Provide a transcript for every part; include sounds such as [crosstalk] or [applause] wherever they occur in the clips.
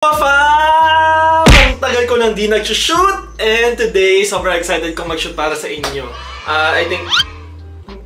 Fam! Ang tagal ko nang di nag-shoot and today sobrang excited kong mag-shoot para sa inyo. Uh, I think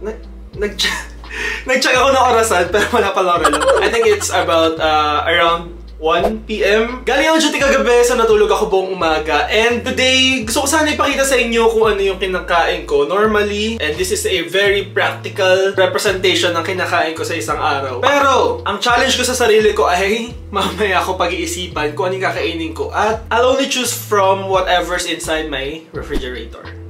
nag nag [laughs] nag-check ako ng orasan pero wala pa lang I think it's about uh, around 1pm. Galing ako duty kagabi, so natulog ako buong umaga. And today, gusto ko sana ipakita sa inyo kung ano yung kinakain ko normally. And this is a very practical representation ng kinakain ko sa isang araw. Pero, ang challenge ko sa sarili ko ay [laughs] mamaya ako pag-iisipan kung ano yung kakainin ko. At I'll only choose from whatever's inside my refrigerator.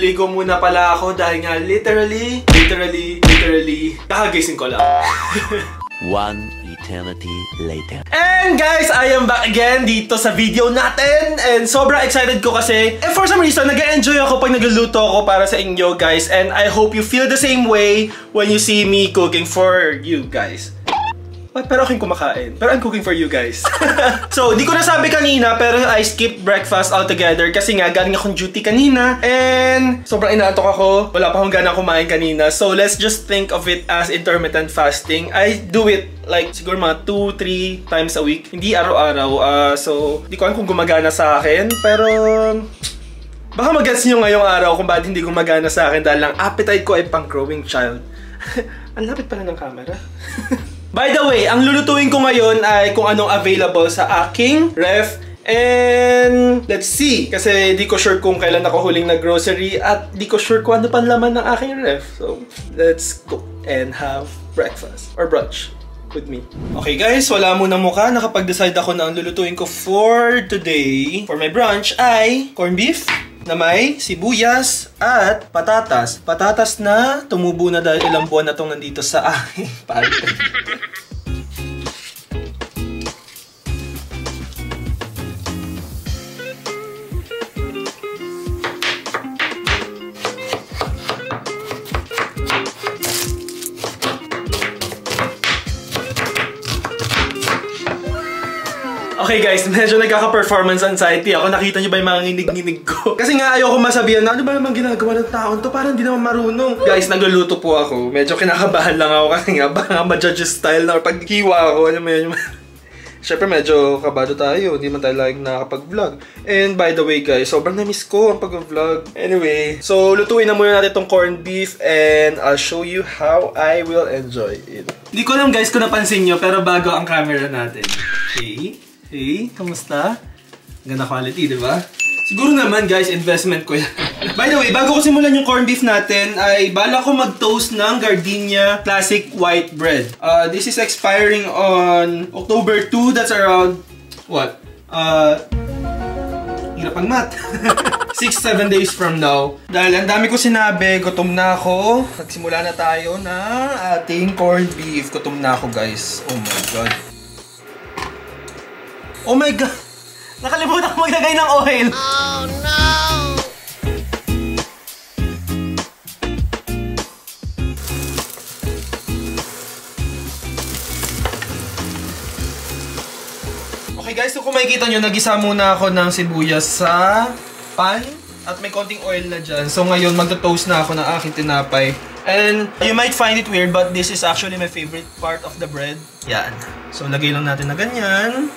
Maliligo muna pala ako dahil nga literally, literally, literally, kakagising ko lang. [laughs] One eternity later. And guys, I am back again dito sa video natin. And sobrang excited ko kasi, and for some reason, nag-enjoy ako pag nagluluto ako para sa inyo guys. And I hope you feel the same way when you see me cooking for you guys. But, pero aking kumakain. Pero I'm cooking for you guys. [laughs] so, di ko nasabi kanina, pero I skipped breakfast altogether kasi nga galing akong duty kanina. And sobrang inaantok ako. Wala pa akong gana kumain kanina. So, let's just think of it as intermittent fasting. I do it like siguro mga 2-3 times a week. Hindi araw-araw. Uh, so, di ko alam kung gumagana sa akin. Pero, baka mag-gets nyo ngayong araw kung bakit hindi gumagana sa akin dahil lang appetite ko ay pang growing child. [laughs] Ang lapit pala ng camera. [laughs] By the way, ang lulutuin ko ngayon ay kung anong available sa aking ref And let's see, kasi di ko sure kung kailan ako huling na grocery at di ko sure kung ano pa laman ng aking ref. So, let's go and have breakfast or brunch with me. Okay guys, wala muna mukha. Nakapag-decide ako na ang lulutuin ko for today, for my brunch ay corned beef, na may sibuyas at patatas. Patatas na tumubo na dahil ilang buwan na itong nandito sa aking [laughs] Okay guys, medyo nagkaka-performance anxiety ako. Nakita niyo ba yung mga nginig-nginig ko? [laughs] Kasi nga ayoko masabihan na ano ba naman ginagawa ng taon to? Parang hindi naman marunong. Guys, nagluluto po ako. Medyo kinakabahan lang ako [laughs] kasi nga baka ma-judge style na or paghiwa ako. Ano mo yun? Siyempre [laughs] medyo kabado tayo, hindi man tayo laging nakakapag-vlog. And by the way guys, sobrang na-miss ko ang pag-vlog. Anyway, so lutuin na muna natin itong corned beef and I'll show you how I will enjoy it. Hindi ko alam guys kung napansin nyo, pero bago ang camera natin. Okay? Hey, kamusta? Ganda quality, di ba? Siguro naman guys, investment ko yan. [laughs] By the way, bago ko simulan yung corned beef natin, ay bala ko mag-toast ng Gardenia Classic White Bread. Uh, this is expiring on October 2. That's around, what? Uh, hirap ang math. [laughs] 6-7 days from now. Dahil ang dami ko sinabi, gutom na ako. Nagsimula na tayo na ating corned beef. Gutom na ako guys. Oh my God. Oh my God! Nakalimutan ko maglagay ng oil! Oh no! Okay guys, so kung makikita nyo, nagisa muna ako ng sibuyas sa pan at may konting oil na dyan. So ngayon, magto-toast na ako ng aking tinapay. And you might find it weird, but this is actually my favorite part of the bread. Yan. So lagay lang natin na ganyan.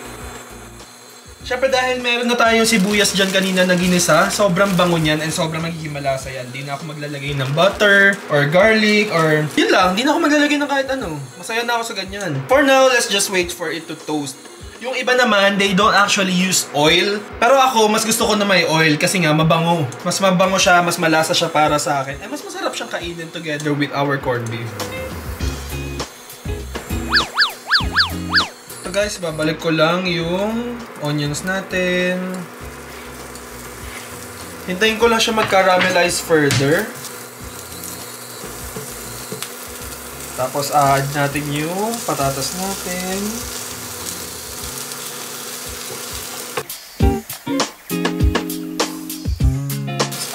Siyempre dahil meron na tayong sibuyas dyan kanina na ginisa, sobrang bango niyan and sobrang magiging malasa yan. Hindi na ako maglalagay ng butter or garlic or yun lang, hindi na ako maglalagay ng kahit ano. Masaya na ako sa ganyan. For now, let's just wait for it to toast. Yung iba naman, they don't actually use oil. Pero ako, mas gusto ko na may oil kasi nga mabango. Mas mabango siya, mas malasa siya para sa akin. Eh, mas masarap siyang kainin together with our corned beef. Guys, babalik ko lang yung onions natin. Hintayin ko lang siya mag-caramelize further. Tapos add natin yung patatas natin.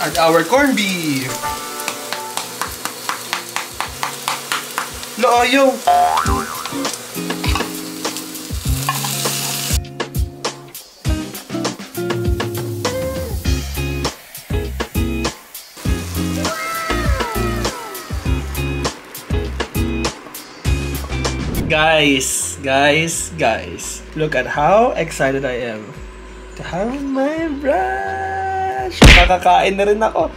Add our corned beef. Looyo! Guys, guys, guys. Look at how excited I am to have my brush. Makakain na rin ako.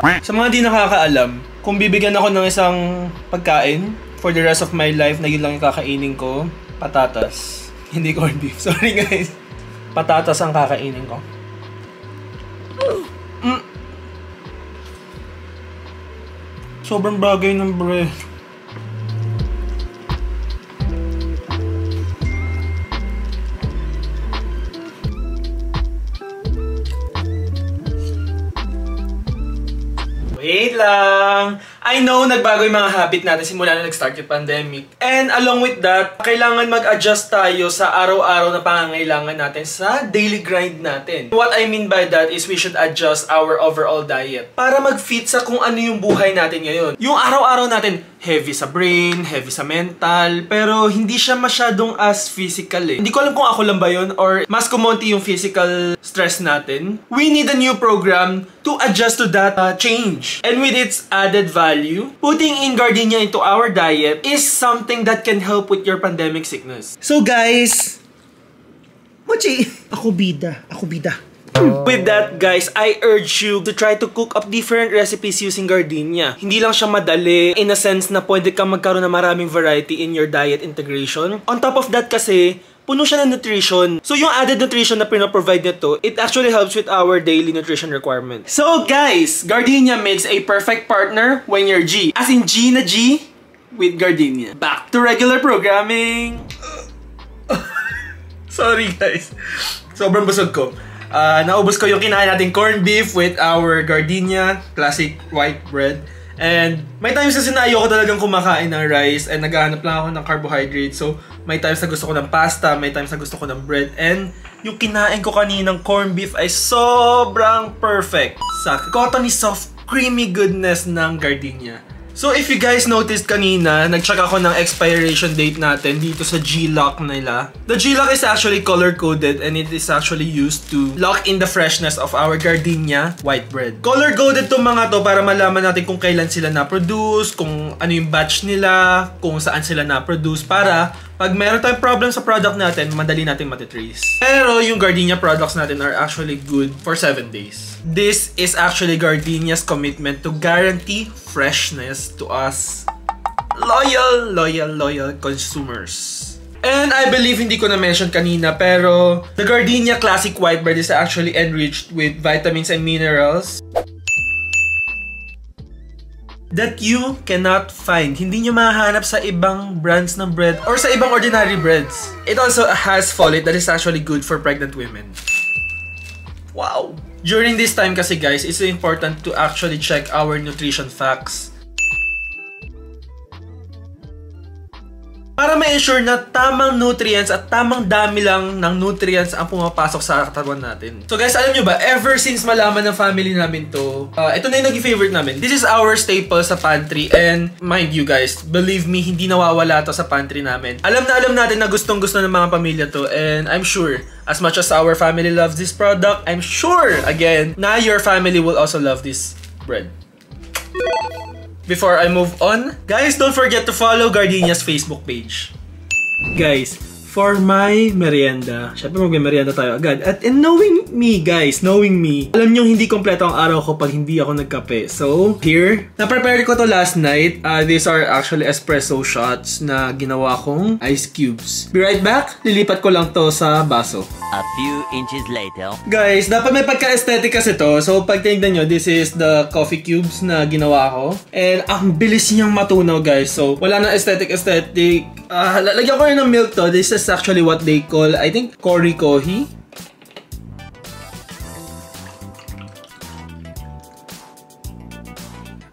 Sa mga di nakakaalam, kung bibigyan ako ng isang pagkain for the rest of my life na yun lang yung kakainin ko, patatas. Hindi corned beef. [laughs] Sorry guys. Patatas ang kakainin ko. Sobrang bagay ng bread. Wait lang! I know nagbago yung mga habit natin simula na nag-start yung pandemic. And along with that, kailangan mag-adjust tayo sa araw-araw na pangangailangan natin sa daily grind natin. What I mean by that is we should adjust our overall diet para mag-fit sa kung ano yung buhay natin ngayon. Yung araw-araw natin, heavy sa brain, heavy sa mental, pero hindi siya masyadong as physical eh. Hindi ko alam kung ako lang ba yun or mas kumonti yung physical stress natin. We need a new program to adjust to that uh, change. And with its added value, putting in gardenia into our diet is something that can help with your pandemic sickness. So guys, Mochi, ako bida, ako bida. [laughs] With that, guys, I urge you to try to cook up different recipes using gardenia. Hindi lang siya madali in a sense na pwede kang magkaroon ng maraming variety in your diet integration. On top of that kasi, puno siya ng nutrition. So yung added nutrition na pinaprovide nito, it actually helps with our daily nutrition requirements. So guys, Gardenia makes a perfect partner when you're G. As in G na G with Gardenia. Back to regular programming. [laughs] Sorry guys. Sobrang busog ko. Ah, naubos ko yung kinain nating corned beef with our gardenia, classic white bread. And may times kasi na ayoko talagang kumakain ng rice and naghahanap lang ako ng carbohydrate. So, may times na gusto ko ng pasta, may times na gusto ko ng bread. And yung kinain ko kaninang corned beef ay sobrang perfect sa cottony soft creamy goodness ng gardenia. So if you guys noticed kanina, nag-check ako ng expiration date natin dito sa G-Lock nila. The G-Lock is actually color-coded and it is actually used to lock in the freshness of our gardenia white bread. Color-coded tong mga to para malaman natin kung kailan sila na-produce, kung ano yung batch nila, kung saan sila na-produce para pag meron tayong problem sa product natin, madali natin matitrace. Pero yung Gardenia products natin are actually good for 7 days. This is actually Gardenia's commitment to guarantee freshness to us loyal, loyal, loyal consumers. And I believe hindi ko na-mention kanina pero the Gardenia Classic White Bread is actually enriched with vitamins and minerals that you cannot find. Hindi nyo mahanap sa ibang brands ng bread or sa ibang ordinary breads. It also has folate that is actually good for pregnant women. Wow! During this time kasi guys, it's important to actually check our nutrition facts. Para ma-ensure na tamang nutrients at tamang dami lang ng nutrients ang pumapasok sa katawan natin. So guys, alam nyo ba, ever since malaman ng family namin to, uh, ito na yung favorite namin. This is our staple sa pantry and mind you guys, believe me, hindi nawawala to sa pantry namin. Alam na alam natin na gustong gusto ng mga pamilya to and I'm sure, as much as our family loves this product, I'm sure, again, na your family will also love this bread. Before I move on, guys, don't forget to follow Gardenia's Facebook page. Guys, for my merienda, syempre magme-merienda tayo agad. At in knowing me, guys, knowing me, alam nyo hindi kompleto ang araw ko pag hindi ako nagkape. So, here, na-prepare ko to last night. Uh, these are actually espresso shots na ginawa kong ice cubes. Be right back, lilipat ko lang to sa baso. A few inches later. Guys, dapat may pagka-aesthetic kasi to. So, pag tinignan nyo, this is the coffee cubes na ginawa ko. And ang bilis niyang matunaw, guys. So, wala nang aesthetic-aesthetic. Ah, lalagyan ko rin ng milk to. This is actually what they call, I think, Kori Kohi.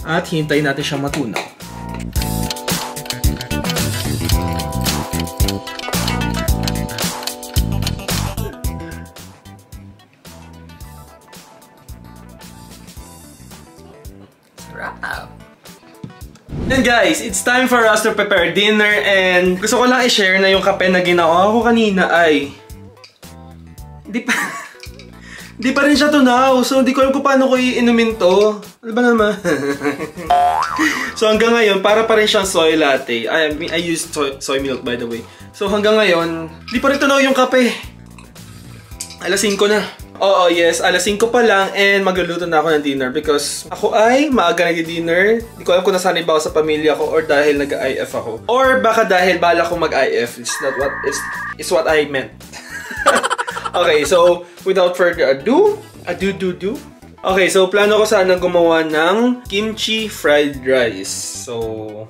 At hintayin natin siya matunaw. Guys, it's time for us to prepare dinner and gusto ko lang i-share na yung kape na ginawa ko kanina ay hindi pa [laughs] Hindi pa rin siya tunaw. So, hindi ko alam kung paano ko iinumin to. Ano ba naman? [laughs] so, hanggang ngayon, para pa rin siyang soy latte. I, I use soy, soy milk, by the way. So, hanggang ngayon, hindi pa rin tunaw yung kape. Alas 5 na. Oo, yes. Alas 5 pa lang and magluluto na ako ng dinner because ako ay maaga nag-dinner. Hindi ko alam kung nasanay ba ako sa pamilya ko or dahil nag-IF ako. Or baka dahil bala ko mag-IF. It's not what, it's, it's what I meant. [laughs] okay, so without further ado, ado do do. Okay, so plano ko sana gumawa ng kimchi fried rice. So,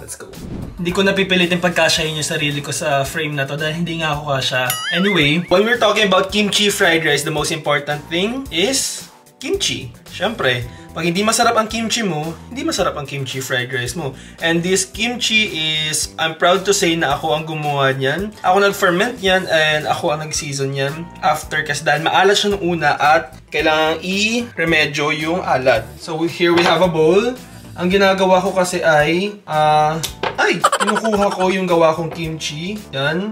let's go. Hindi ko napipilitin pagkasyahin yung sarili ko sa frame na to dahil hindi nga ako kasya. Anyway, when we're talking about kimchi fried rice, the most important thing is kimchi. Siyempre, pag hindi masarap ang kimchi mo, hindi masarap ang kimchi fried rice mo. And this kimchi is, I'm proud to say na ako ang gumawa niyan. Ako nag-ferment yan and ako ang nag-season yan after kasi dahil maalat siya nung una at kailangan i-remedyo yung alat. So here we have a bowl. Ang ginagawa ko kasi ay, ah, ay, kinukuha ko yung gawa kong kimchi. Yan.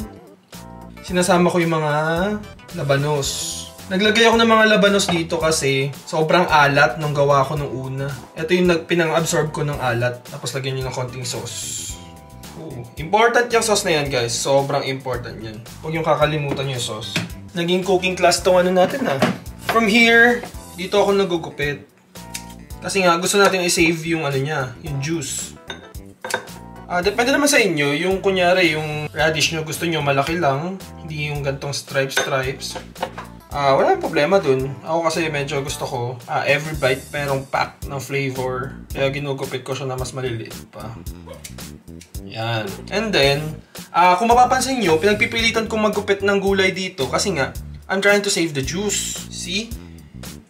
Sinasama ko yung mga labanos. Naglagay ako ng mga labanos dito kasi sobrang alat nung gawa ko nung una. Ito yung pinang-absorb ko ng alat. Tapos lagyan nyo ng konting sauce. Ooh. Important yung sauce na yan guys. Sobrang important yan. Huwag yung kakalimutan yung sauce. Naging cooking class tong ano natin ha. From here, dito ako nagugupit. Kasi nga gusto natin i-save yung ano niya, yung juice. Ah, depende naman sa inyo. Yung kunyari, yung radish nyo gusto nyo malaki lang. Hindi yung gantong stripes-stripes. Ah, wala yung problema dun. Ako kasi medyo gusto ko, ah, every bite merong pack ng flavor. Kaya ginugupit ko siya na mas maliliit pa. Yan. And then, ah, kung mapapansin nyo, pinagpipilitan kong maggupit ng gulay dito kasi nga, I'm trying to save the juice. See?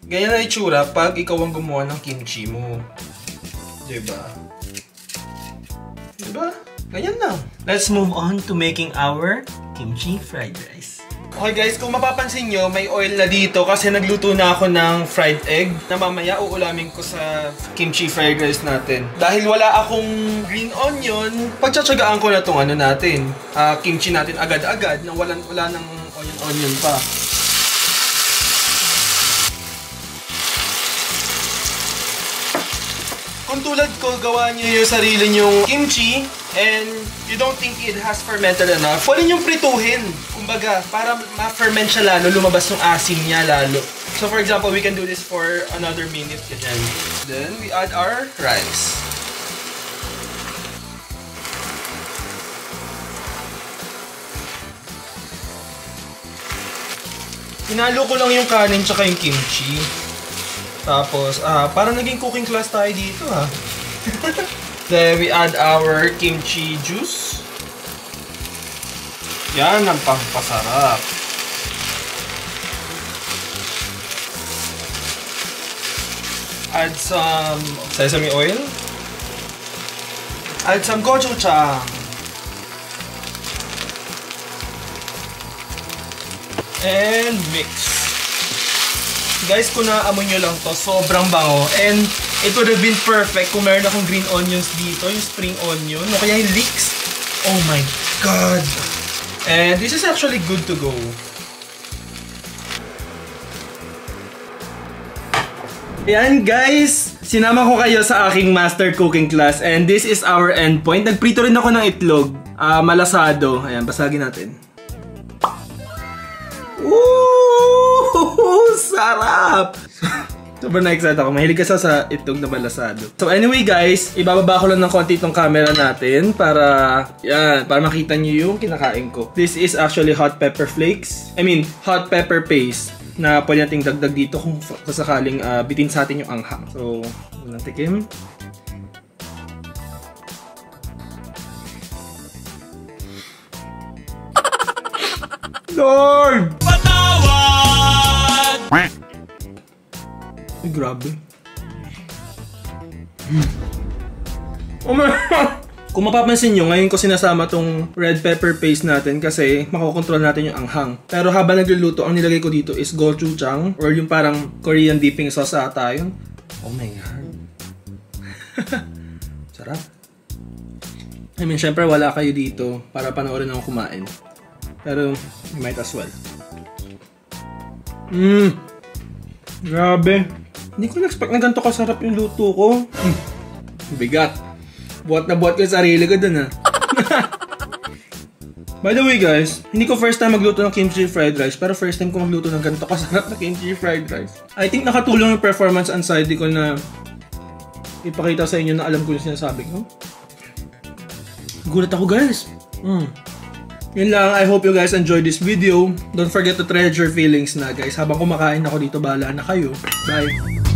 Ganyan na itsura pag ikaw ang gumawa ng kimchi mo. Diba? Diba? Ganyan lang. Let's move on to making our kimchi fried rice. Okay guys, kung mapapansin nyo, may oil na dito kasi nagluto na ako ng fried egg na mamaya uulamin ko sa kimchi fried rice natin. Dahil wala akong green onion, pagtsatsagaan ko na tong ano natin, ah, kimchi natin agad-agad na wala, wala ng onion-onion pa. Kung tulad ko, gawa niyo yung sarili niyong kimchi and you don't think it has fermented enough, pwede niyong prituhin. Kumbaga, para ma-ferment siya lalo, lumabas yung asim niya lalo. So for example, we can do this for another minute. Ganyan. Then we add our rice. Hinalo ko lang yung kanin tsaka yung kimchi. Tapos, ah, parang naging cooking class tayo dito ah. [laughs] Then we add our kimchi juice. Yan ang pampasarap. Add some sesame oil. Add some gochujang. And mix. Guys, kung naamoy nyo lang to, sobrang bango. And it would have been perfect kung meron akong green onions dito, yung spring onion, o kaya yung leeks. Oh my God! And this is actually good to go. Yan guys! Sinama ko kayo sa aking master cooking class and this is our endpoint. Nagprito rin ako ng itlog. ah malasado. Ayan, basagin natin. Ooh! Sarap! [laughs] Sobrang na-excited ako. Mahilig ako sa itlog na malasado. So anyway guys, ibababa ko lang ng konti itong camera natin para, yan, para makita nyo yung kinakain ko. This is actually hot pepper flakes. I mean, hot pepper paste na pwede nating dagdag dito kung sakaling uh, bitin sa atin yung anghang. So, unang tikim. [laughs] Lord! Grabe. Oh my Kung mapapansin nyo, ngayon ko sinasama tong red pepper paste natin kasi makokontrol natin yung anghang. Pero habang nagluluto, ang nilagay ko dito is gochujang or yung parang Korean dipping sauce ata yun. Oh my god. [laughs] Sarap. I mean, syempre wala kayo dito para panoorin ako kumain. Pero, might as well. Mmm! Grabe. Hindi ko na-expect na ganito kasarap yung luto ko. Hmm. Bigat. Buhat na buhat ko yung sarili ko dun ah. [laughs] By the way guys, hindi ko first time magluto ng kimchi fried rice, pero first time ko magluto ng ganito kasarap na kimchi fried rice. I think nakatulong yung performance anxiety ko na ipakita sa inyo na alam ko yung sinasabi ko. Gulat ako guys. Mm. Yun lang, I hope you guys enjoyed this video. Don't forget to treasure feelings na guys. Habang kumakain ako dito, bahala na kayo. Bye!